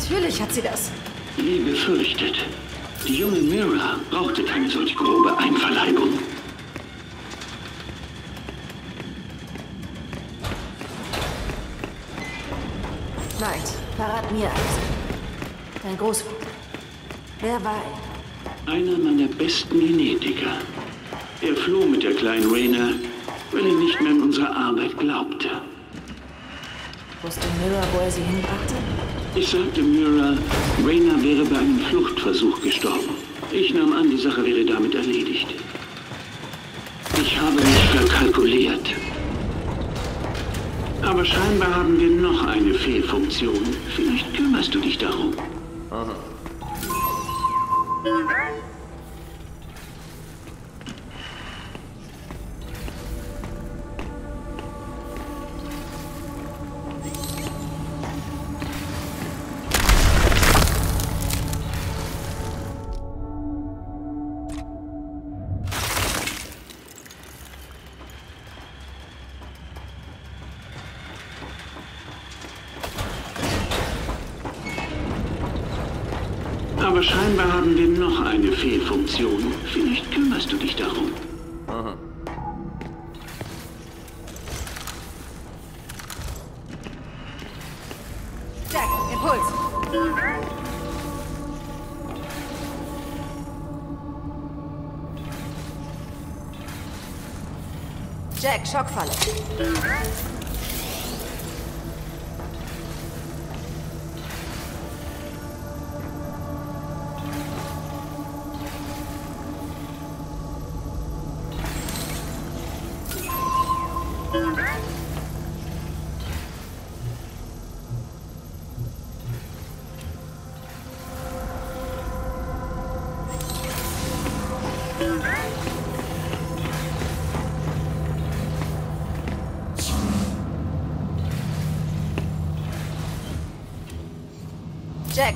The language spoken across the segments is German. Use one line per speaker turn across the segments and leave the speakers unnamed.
Natürlich hat sie das.
Wie befürchtet. Die junge Mira brauchte keine solch grobe Einverleibung.
Nein, verrat mir alles. Dein Großvater. Wer war er?
Einer meiner besten Genetiker. Er floh mit der kleinen Rainer, weil er nicht mehr an unsere Arbeit glaubte.
Wusste Mira, wo er sie hinbrachte?
Ich sagte Mira, Rainer wäre bei einem Fluchtversuch gestorben. Ich nahm an, die Sache wäre damit erledigt. Ich habe mich verkalkuliert. Aber scheinbar haben wir noch eine Fehlfunktion. Vielleicht kümmerst du dich darum. Aha. Scheinbar haben wir noch eine Fehlfunktion. Vielleicht kümmerst du dich darum. Aha.
Jack, Impuls! Jack, Schockfalle.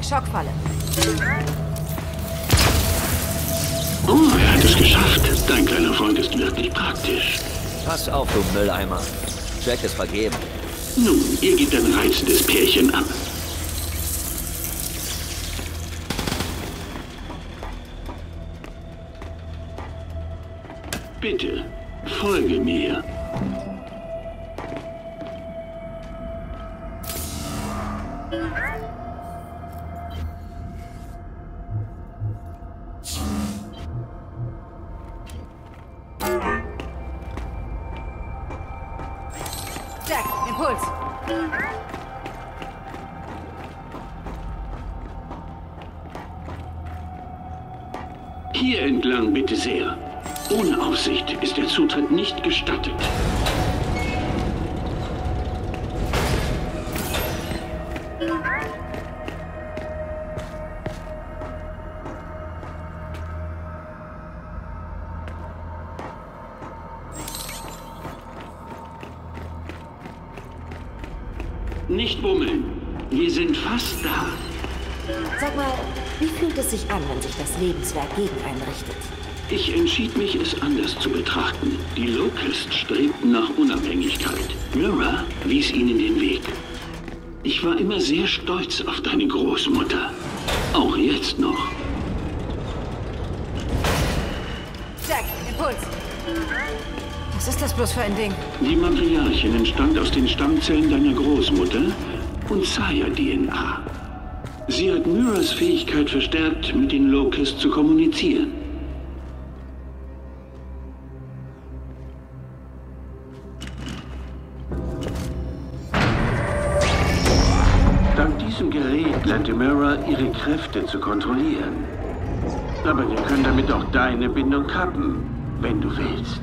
Schockfalle.
Oh, er hat es geschafft. Dein kleiner Freund ist wirklich praktisch.
Pass auf, du Mülleimer. Jack ist vergeben.
Nun, ihr gebt ein reizendes Pärchen ab. Bitte, folge mir. Hier entlang, bitte sehr. Ohne Aufsicht ist der Zutritt nicht gestattet.
Lebenswerk gegen einen richtet?
Ich entschied mich, es anders zu betrachten. Die Locusts strebten nach Unabhängigkeit. Mira wies ihnen den Weg. Ich war immer sehr stolz auf deine Großmutter. Auch jetzt noch.
Jack, Impuls! Was ist das bloß für ein Ding?
Die Matriarchin entstand aus den Stammzellen deiner Großmutter und Saya-DNA. Sie hat Miras Fähigkeit verstärkt, mit den Locusts zu kommunizieren. Dank diesem Gerät lernte Mira ihre Kräfte zu kontrollieren. Aber wir können damit auch deine Bindung kappen, wenn du willst.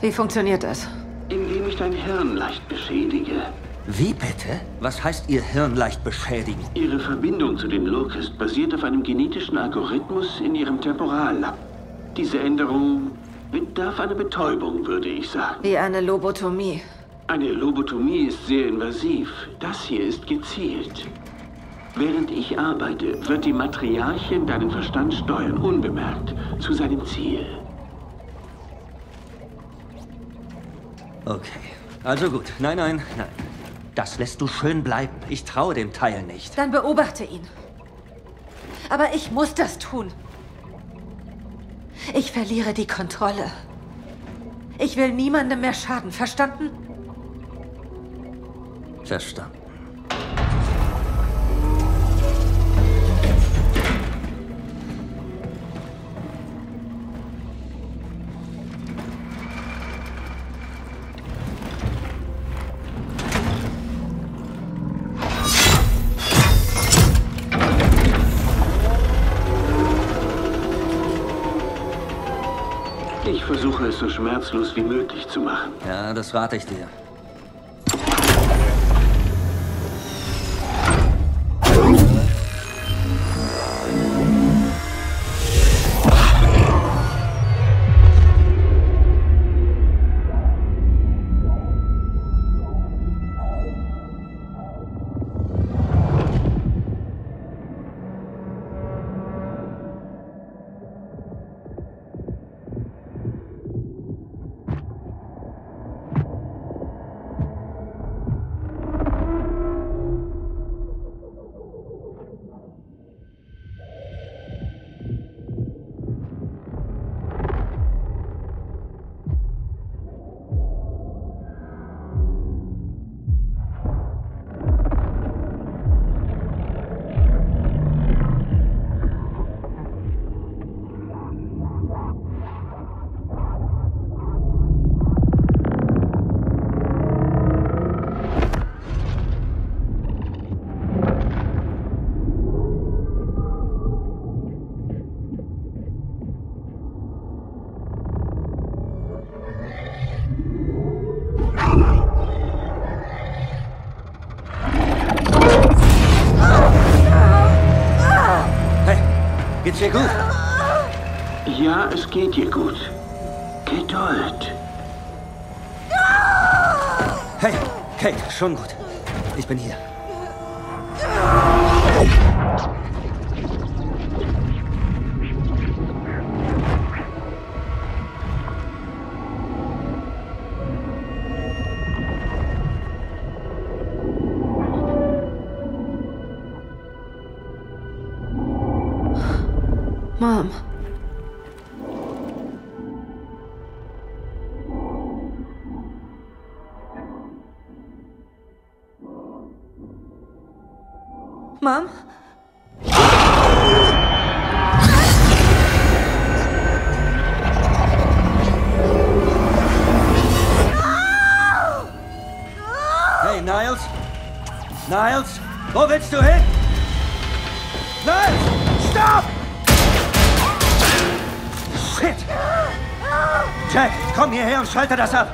Wie funktioniert das?
Indem ich dein Hirn leicht beschädige.
Wie bitte? Was heißt Ihr Hirn leicht beschädigen?
Ihre Verbindung zu den Locust basiert auf einem genetischen Algorithmus in Ihrem Temporallab. Diese Änderung bedarf einer Betäubung, würde ich sagen.
Wie eine Lobotomie.
Eine Lobotomie ist sehr invasiv. Das hier ist gezielt. Während ich arbeite, wird die Matriarchin deinen Verstand steuern, unbemerkt, zu seinem Ziel.
Okay. Also gut. Nein, nein, nein. Das lässt du schön bleiben. Ich traue dem Teil nicht.
Dann beobachte ihn. Aber ich muss das tun. Ich verliere die Kontrolle. Ich will niemandem mehr schaden, verstanden?
Verstanden.
Versuche es so schmerzlos wie möglich zu machen.
Ja, das rate ich dir. Geht's dir gut?
Ja, es geht dir gut. Geduld.
Hey, Kate, schon gut. Ich bin hier. Altarazad,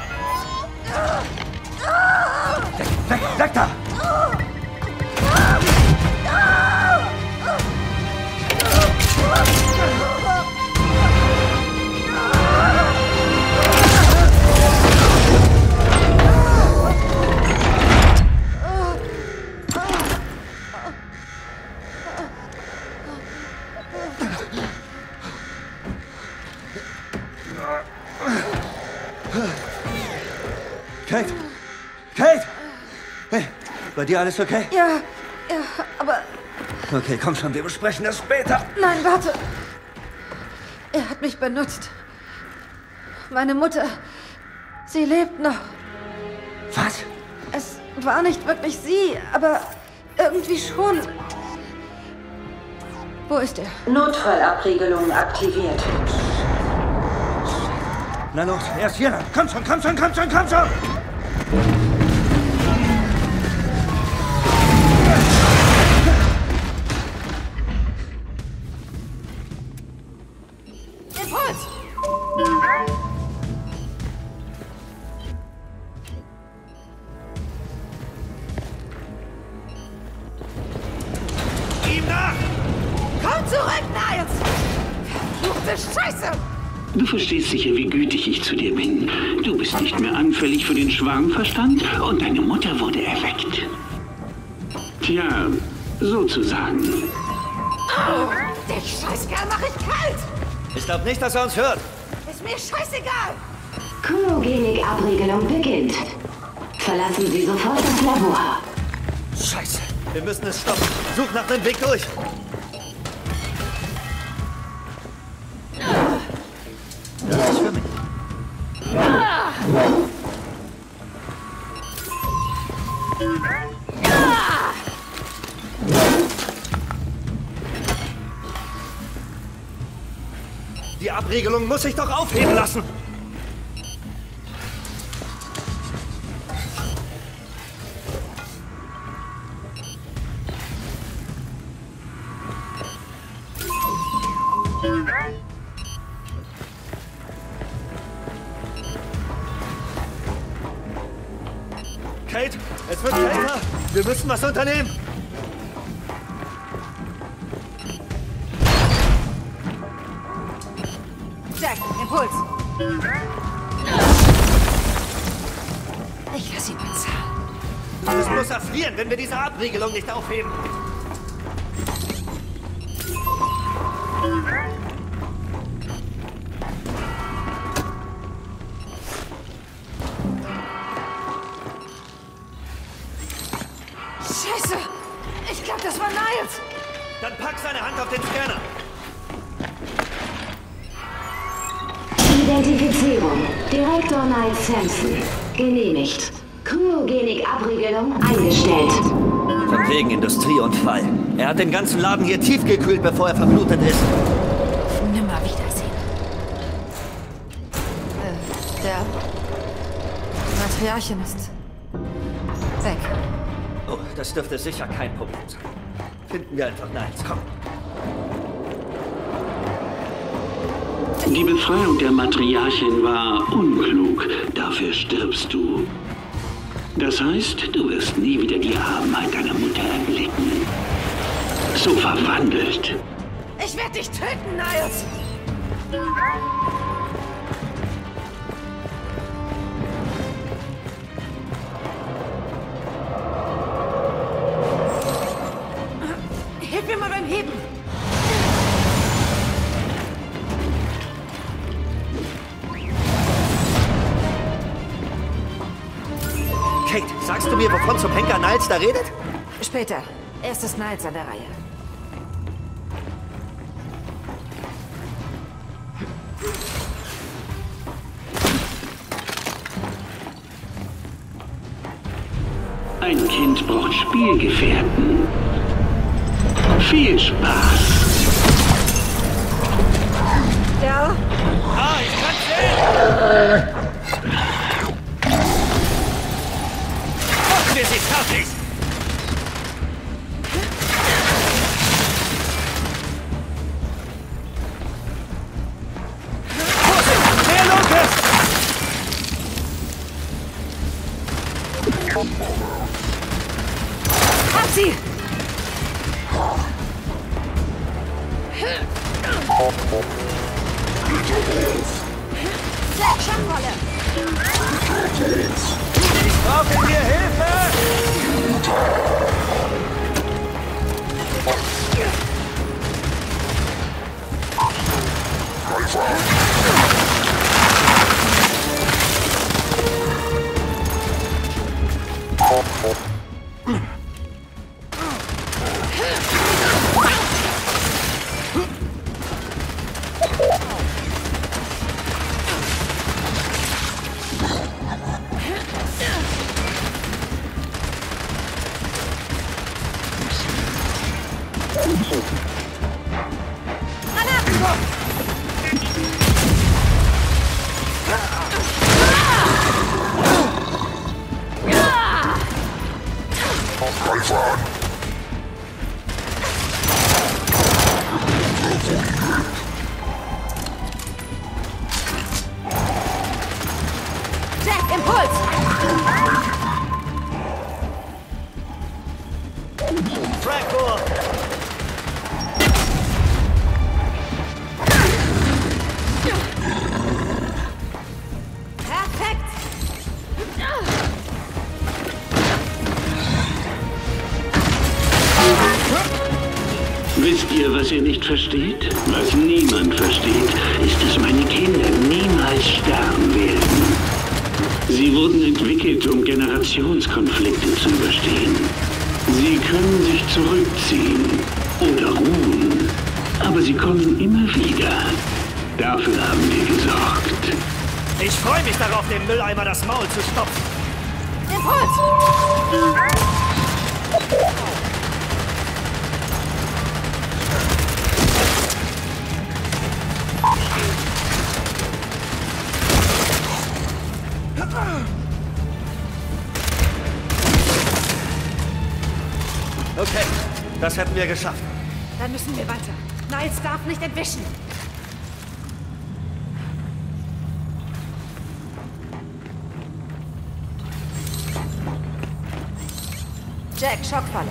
bei dir alles okay?
Ja, ja, aber
Okay, komm schon, wir besprechen das später.
nein, warte. Er hat mich benutzt. Meine Mutter, sie lebt noch.
Was?
Es war nicht wirklich sie, aber irgendwie schon. Wo ist er?
Notfallabriegelung aktiviert.
Na los, er ist hier lang. Komm schon, komm schon, komm schon, komm schon!
Zu dir bin. Du bist nicht mehr anfällig für den Schwarmverstand und deine Mutter wurde erweckt. Tja, sozusagen.
Dich Scheißkerl mach ich kalt!
Ich glaube nicht, dass er uns hört.
Ist mir scheißegal!
Kryogenik-Abriegelung beginnt.
Verlassen Sie sofort das Labor.
Scheiße. Wir müssen es stoppen. Such nach dem Weg durch. Die Abriegelung muss sich doch aufheben lassen. Kate, es wird kälter. Wir müssen was unternehmen. Abriegelung nicht aufheben.
Scheiße! Ich glaube, das war Niles.
Dann pack seine Hand auf den Scanner.
Identifizierung. Direktor Niles Sampson. Genehmigt. Kryogenik-Abriegelung eingestellt.
Von wegen Industrieunfall. Er hat den ganzen Laden hier tiefgekühlt, bevor er verblutet ist.
Nimmer wiedersehen. Äh, der Matriarchin ist weg.
Oh, das dürfte sicher kein Problem sein. Finden wir einfach Niles, komm.
Die Befreiung der Matriarchin war unklug. Dafür stirbst du. Das heißt, du wirst nie wieder die Armheit deiner Mutter erblicken. So verwandelt.
Ich werde dich töten, Niles!
Kate, sagst du mir, wovon zum Henker Niles da redet?
Später. Erst ist Niles an der Reihe.
Ein Kind braucht Spielgefährten. Viel Spaß.
Ja?
Ah, ich kann sehen! Machen
versteht? Was niemand versteht, ist, dass meine Kinder niemals sterben werden. Sie wurden entwickelt, um Generationskonflikte zu überstehen. Sie können sich zurückziehen oder ruhen, aber sie kommen immer wieder. Dafür haben wir gesorgt.
Ich freue mich darauf, dem Mülleimer das Maul zu stopfen.
Impuls!
Wir geschafft.
Dann müssen wir weiter. Niles darf nicht entwischen. Jack, Schockfalle.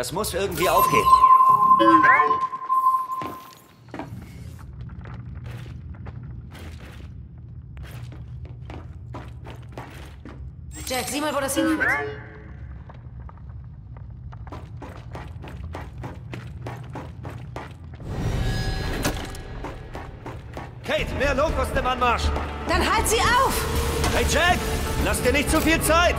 Das muss irgendwie aufgehen.
Jack, sieh mal, wo das hinführt.
Kate, mehr Locust im Anmarsch.
Dann halt sie auf!
Hey Jack, lass dir nicht zu viel Zeit.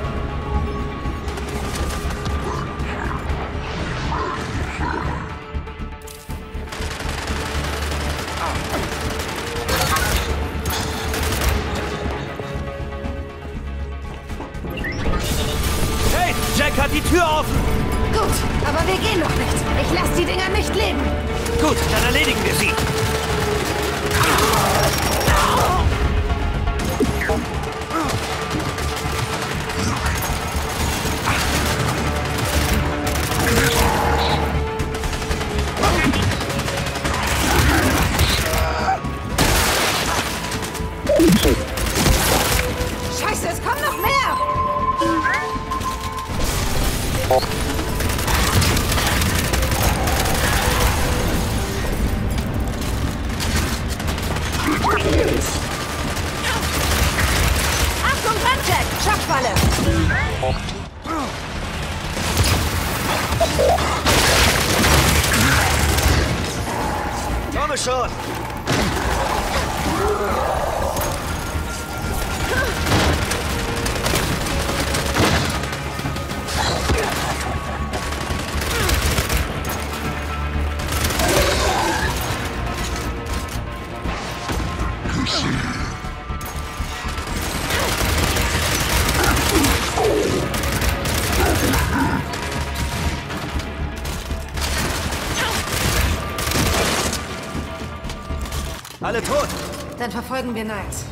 Schockfalle!
Komme schon.
Dann verfolgen wir Niles.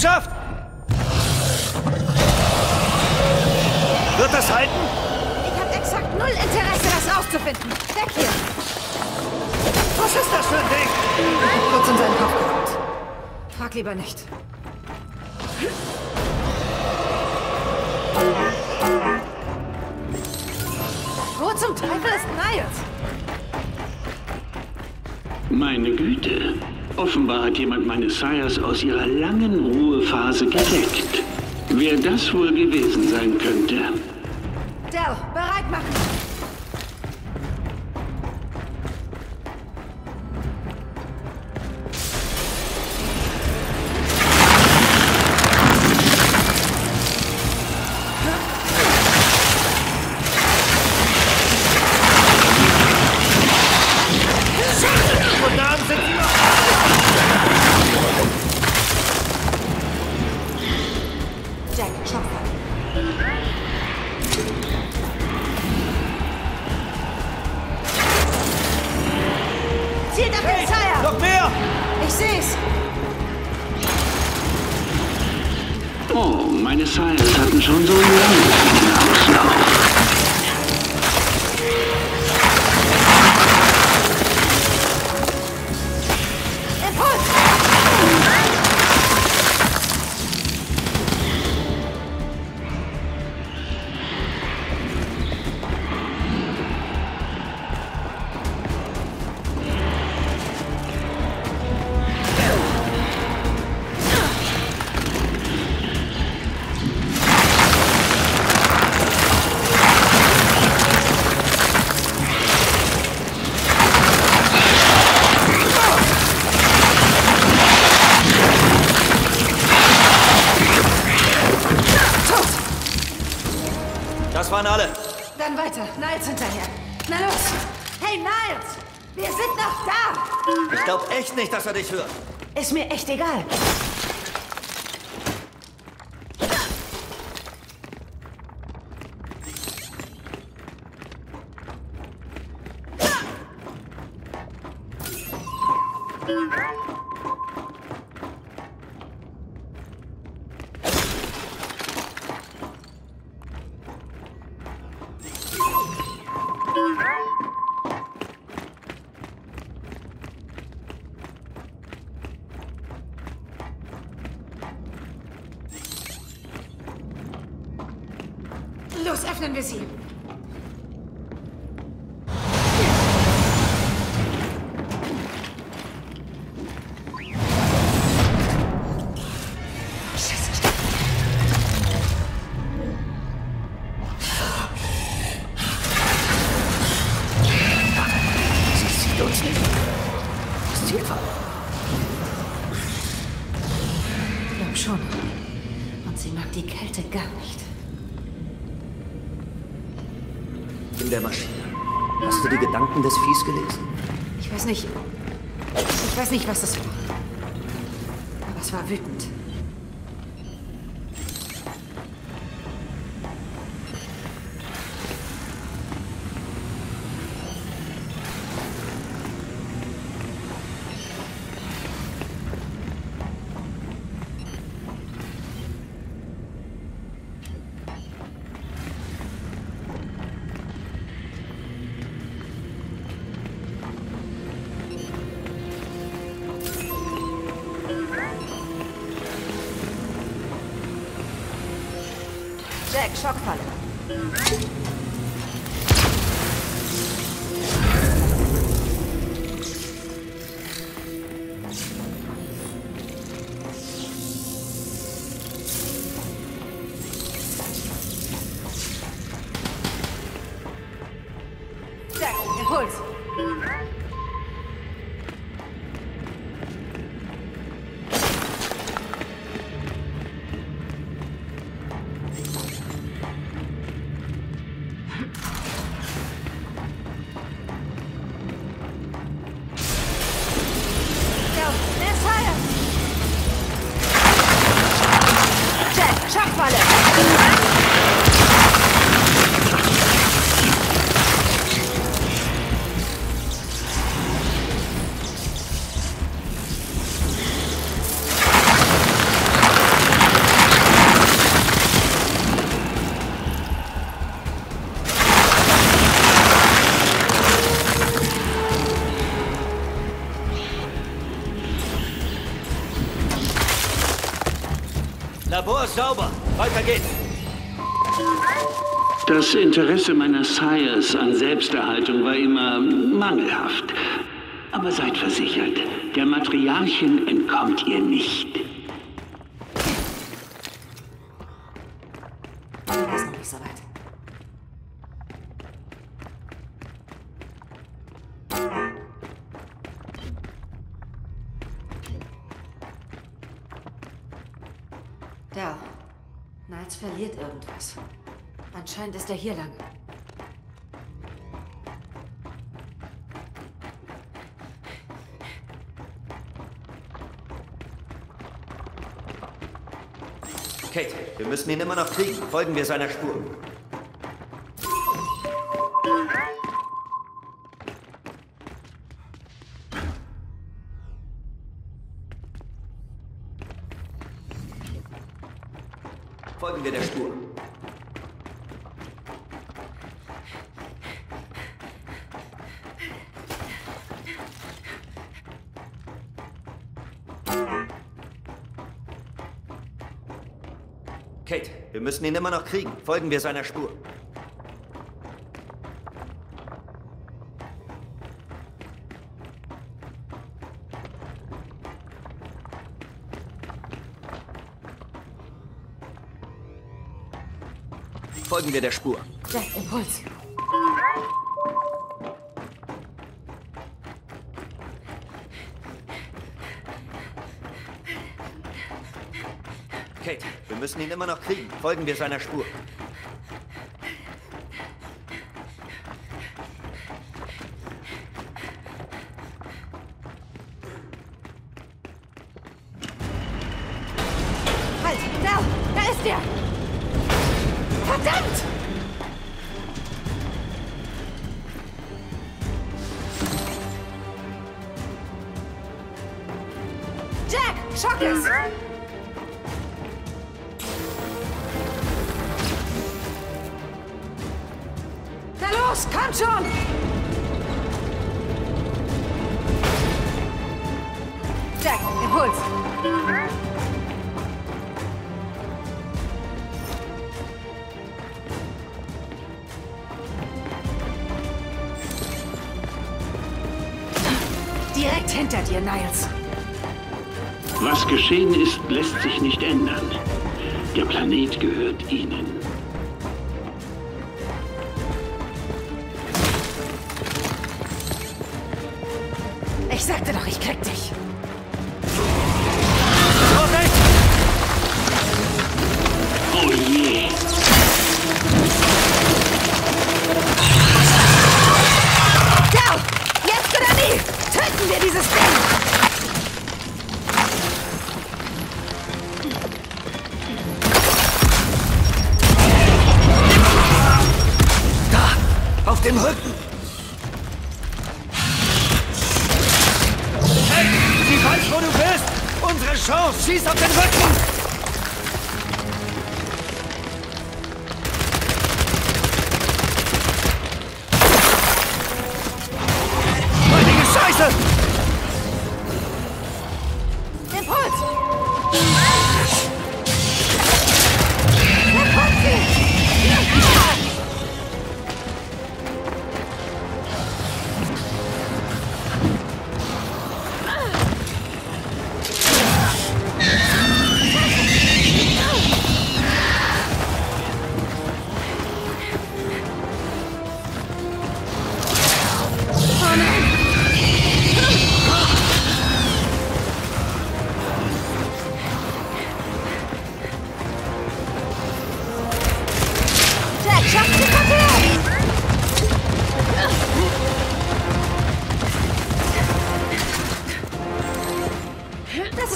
Geschafft! Wird das halten?
Ich habe exakt null Interesse, das rauszufinden. Weg hier!
Was ist das für ein Ding?
Kurz in seinen Kopf geguckt. Frag lieber nicht. Wo zum Teufel ist Niles?
Meine Güte. Offenbar hat jemand meine Sires aus ihrer langen Ruhephase geweckt. Wer das wohl gewesen sein könnte.
Dell, bereit machen!
Sires hatten schon so lange
Los, öffnen wir sie.
Sauber. Weiter geht's.
Das Interesse meiner Sires an Selbsterhaltung war immer mangelhaft. Aber seid versichert, der Matriarchin entkommt ihr nicht.
Verliert irgendwas. Anscheinend ist er hier lang.
Kate, wir müssen ihn immer noch kriegen. Folgen wir seiner Spur. Wir der Spur. Kate, wir müssen ihn immer noch kriegen. Folgen wir seiner Spur. Folgen wir der Spur.
Jack, Impuls.
Kate, wir müssen ihn immer noch kriegen. Folgen wir seiner Spur.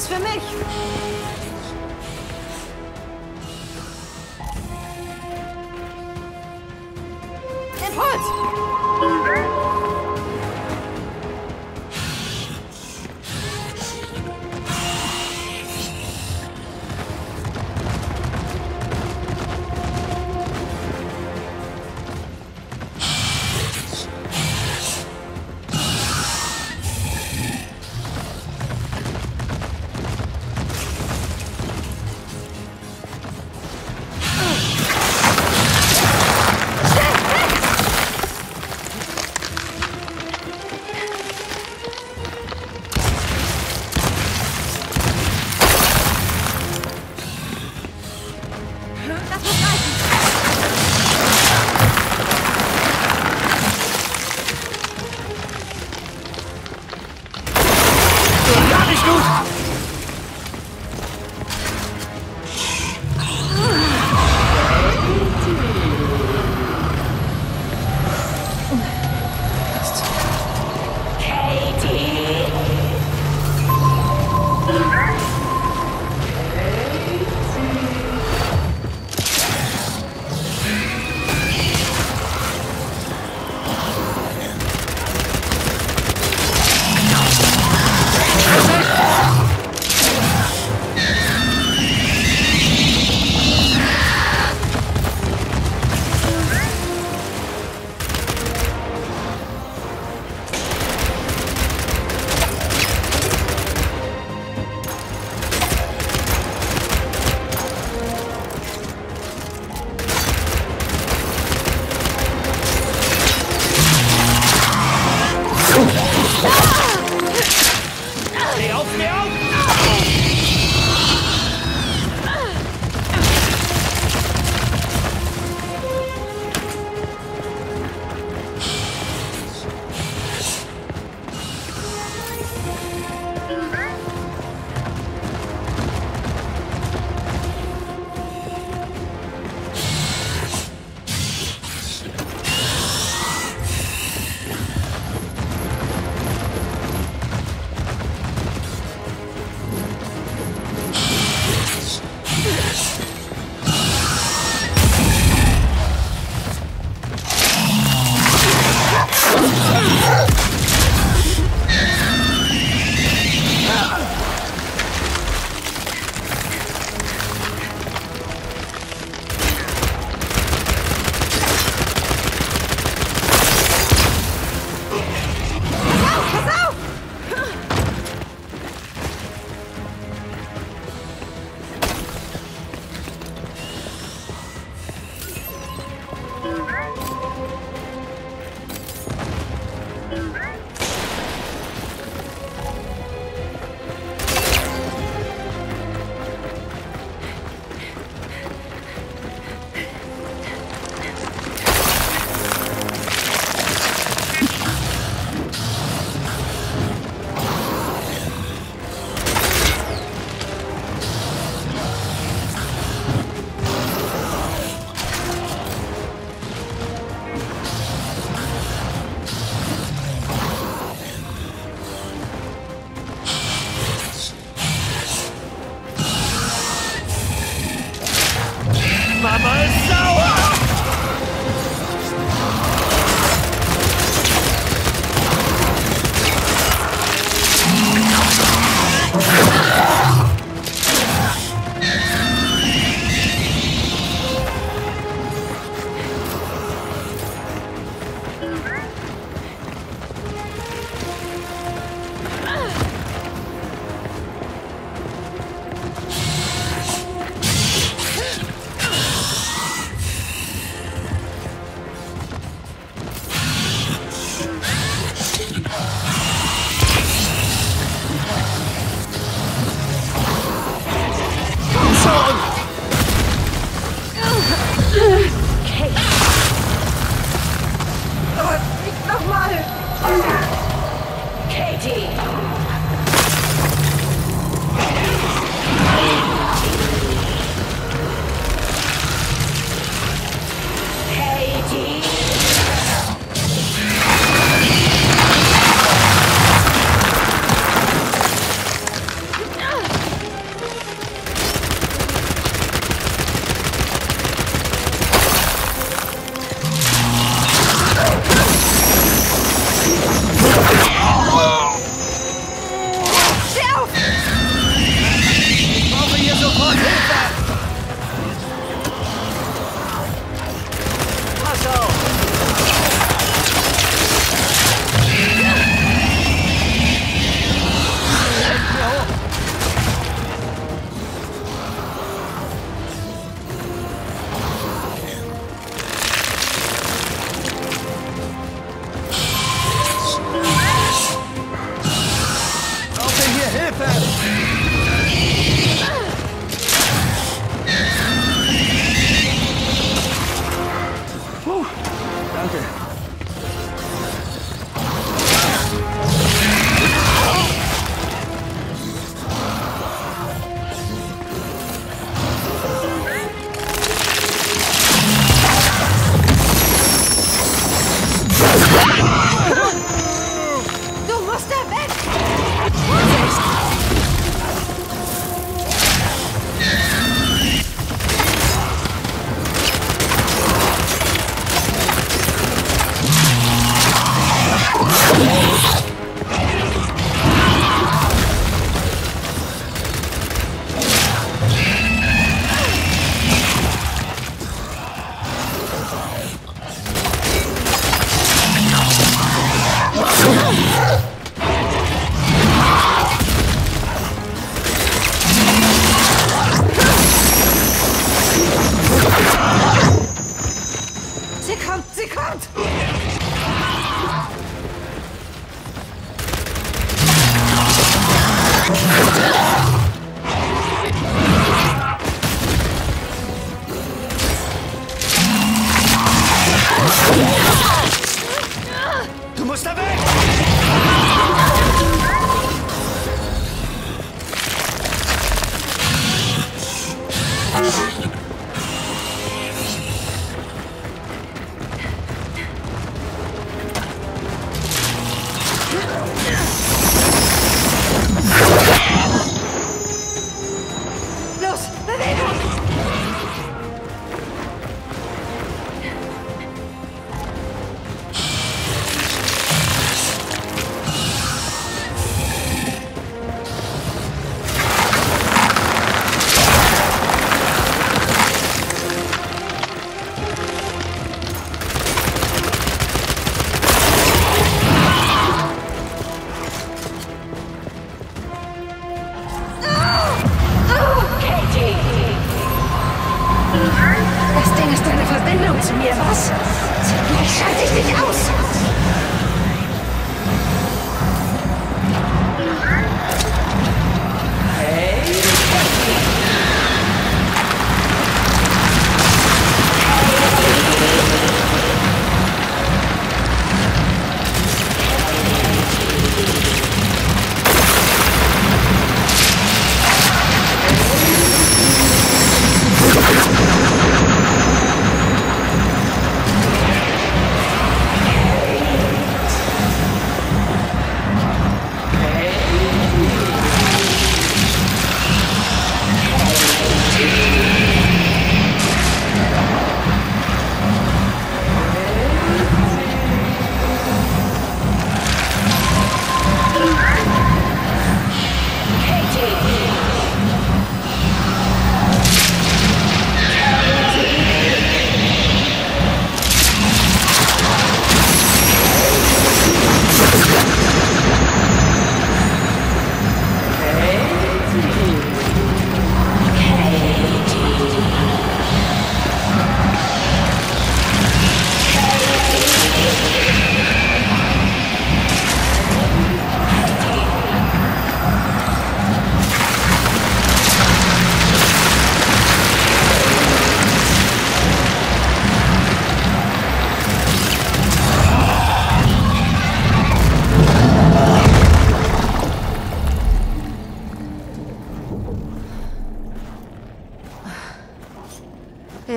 Für mich.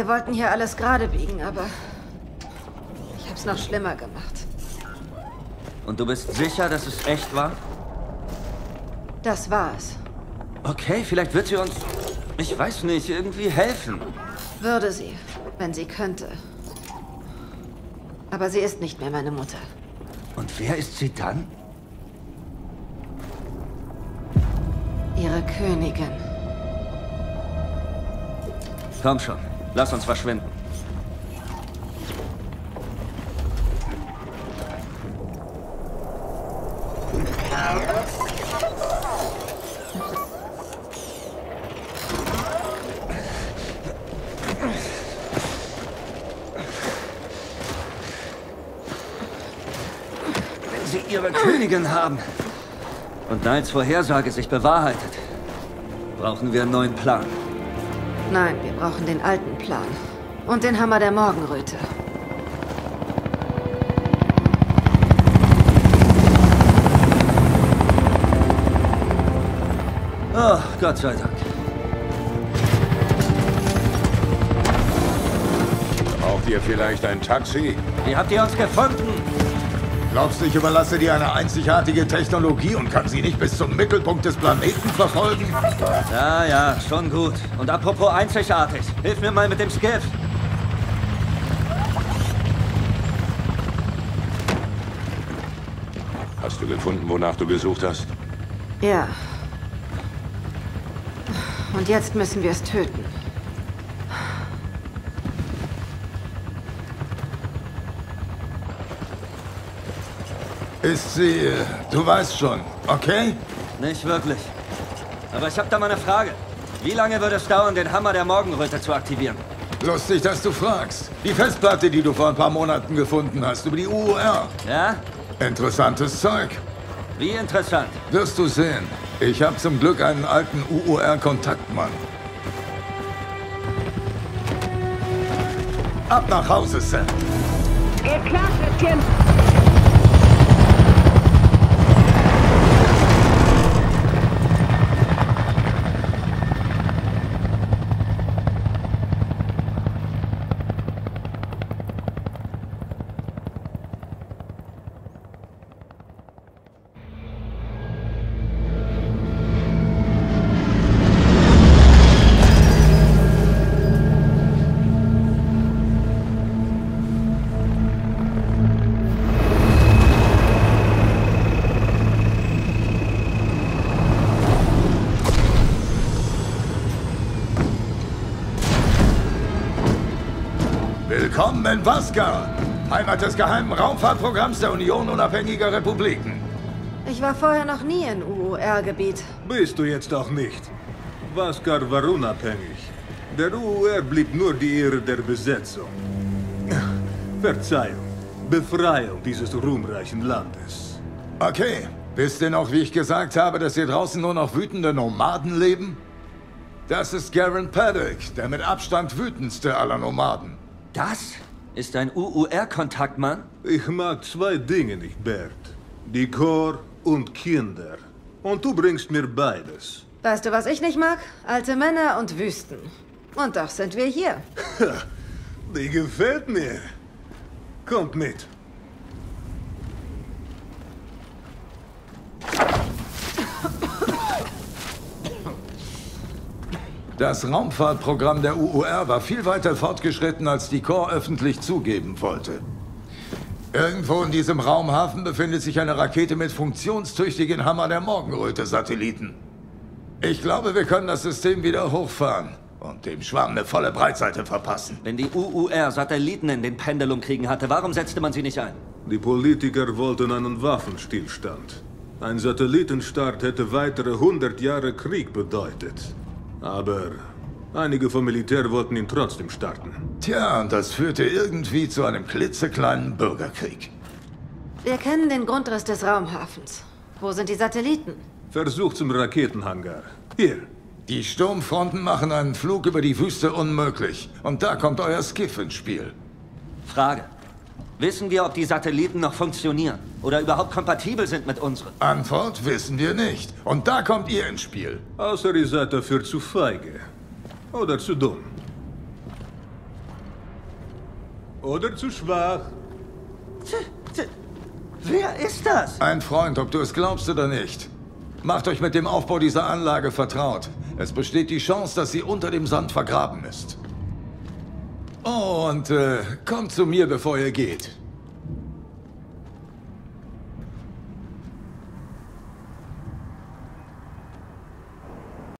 Wir wollten hier alles gerade biegen, aber ich hab's noch schlimmer gemacht.
Und du bist sicher, dass es echt war?
Das war es.
Okay, vielleicht wird sie uns, ich weiß nicht, irgendwie helfen.
Würde sie, wenn sie könnte. Aber sie ist nicht mehr meine Mutter.
Und wer ist sie dann?
Ihre Königin.
Komm schon, lass uns verschwinden. Wenn sie ihre Königin haben und Niles Vorhersage sich bewahrheitet, brauchen wir einen neuen Plan.
Nein, wir brauchen den alten Plan. Und den Hammer der Morgenröte.
Oh, Gott sei Dank.
Braucht ihr vielleicht ein Taxi?
Wie habt ihr uns gefunden?
Glaubst du, ich überlasse dir eine einzigartige Technologie und kann sie nicht bis zum Mittelpunkt des Planeten verfolgen?
Ja, ja, schon gut. Und apropos einzigartig, hilf mir mal mit dem Skiff.
Hast du gefunden, wonach du gesucht hast?
Ja. Und jetzt müssen wir es töten.
Ist sie... Du weißt schon, okay?
Nicht wirklich. Aber ich hab da mal eine Frage. Wie lange würde es dauern, den Hammer der Morgenröte zu aktivieren?
Lustig, dass du fragst. Die Festplatte, die du vor ein paar Monaten gefunden hast, über die UUR.
Ja?
Interessantes Zeug.
Wie interessant.
Wirst du sehen. Ich habe zum Glück einen alten UUR-Kontaktmann. Ab nach Hause, Sam.
Geht klar, Schätzchen.
Willkommen in Vaska, Heimat des geheimen Raumfahrtprogramms der Union Unabhängiger Republiken.
Ich war vorher noch nie in UUR-Gebiet.
Bist du jetzt auch nicht. Vaskar war unabhängig. Der UUR blieb nur die Ehre der Besetzung. Verzeihung. Befreiung dieses ruhmreichen Landes.
Okay, wisst ihr noch, wie ich gesagt habe, dass hier draußen nur noch wütende Nomaden leben? Das ist Garen Paddock, der mit Abstand wütendste aller Nomaden.
Das ist ein UUR-Kontaktmann?
Ich mag zwei Dinge nicht, Bert. Die Chor und Kinder. Und du bringst mir beides.
Weißt du, was ich nicht mag? Alte Männer und Wüsten. Und doch sind wir hier.
Die gefällt mir. Kommt mit.
Das Raumfahrtprogramm der UUR war viel weiter fortgeschritten, als die Corps öffentlich zugeben wollte. Irgendwo in diesem Raumhafen befindet sich eine Rakete mit funktionstüchtigen Hammer der Morgenröte-Satelliten. Ich glaube, wir können das System wieder hochfahren und dem Schwarm eine volle Breitseite verpassen.
Wenn die UUR Satelliten in den Pendulumkriegen hatte, warum setzte man sie nicht ein?
Die Politiker wollten einen Waffenstillstand. Ein Satellitenstart hätte weitere 100 Jahre Krieg bedeutet. Aber einige vom Militär wollten ihn trotzdem starten.
Tja, und das führte irgendwie zu einem klitzekleinen Bürgerkrieg.
Wir kennen den Grundriss des Raumhafens. Wo sind die Satelliten?
Versuch zum Raketenhangar. Hier.
Die Sturmfronten machen einen Flug über die Wüste unmöglich. Und da kommt euer Skiff ins Spiel.
Frage. Wissen wir, ob die Satelliten noch funktionieren oder überhaupt kompatibel sind mit unseren?
Antwort wissen wir nicht. Und da kommt ihr ins Spiel.
Außer ihr seid dafür zu feige. Oder zu dumm. Oder zu schwach.
Wer ist das?
Ein Freund, ob du es glaubst oder nicht. Macht euch mit dem Aufbau dieser Anlage vertraut. Es besteht die Chance, dass sie unter dem Sand vergraben ist. Und äh, kommt zu mir, bevor ihr geht.